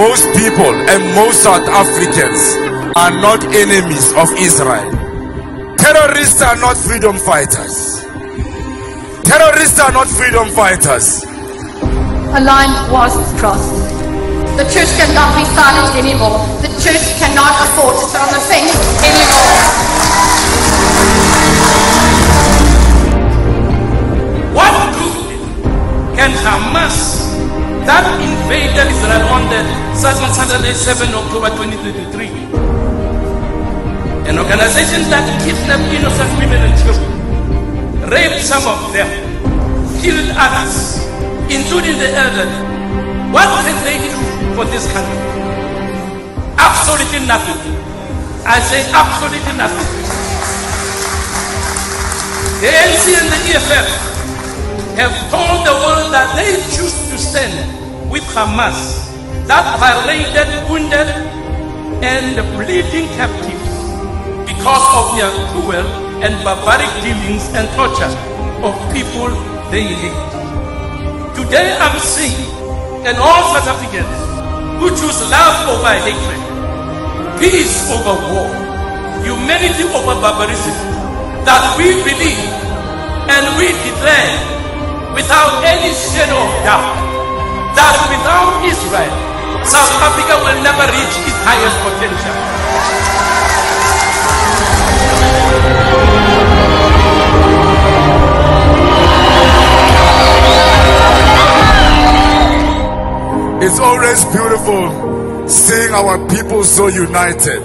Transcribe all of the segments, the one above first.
most people and most South Africans are not enemies of Israel. Terrorists are not freedom fighters. Terrorists are not freedom fighters. A line was crossed. The church cannot be silent anymore. The church cannot afford to sit on the fence anymore. What good can Hamas that invaded Israel on the Saturday 7 October 2023? An organization that kidnapped innocent women and children, raped some of them, killed others, including the elderly. What can they do for this country? Absolutely nothing. I say absolutely nothing. The ANC and the EFF have told the world that they choose to stand with Hamas that violated, wounded, and bleeding captives because of their cruel and barbaric dealings and torture of people they hate. Today I'm saying, and all South Africans who choose love over hatred, peace over war, humanity over barbarism, that we believe and we declare without any shadow of doubt that without Israel, South Africa will never reach its highest potential. It's always beautiful seeing our people so united.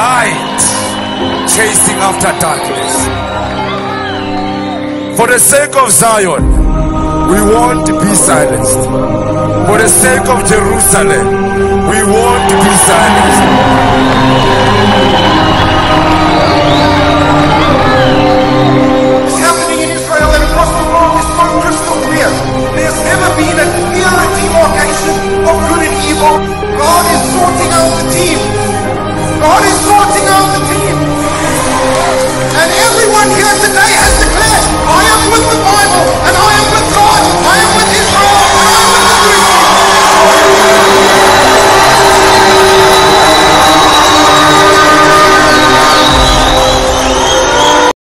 Light chasing after darkness. For the sake of Zion, we won't be silenced. For the sake of Jerusalem, we won't be silenced. It's happening in Israel and across the world is clear. Never been a demarcation of good and evil.